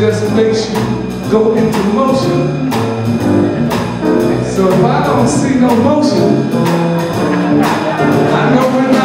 just makes you go into motion. So if I don't see no motion, I know when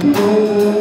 Música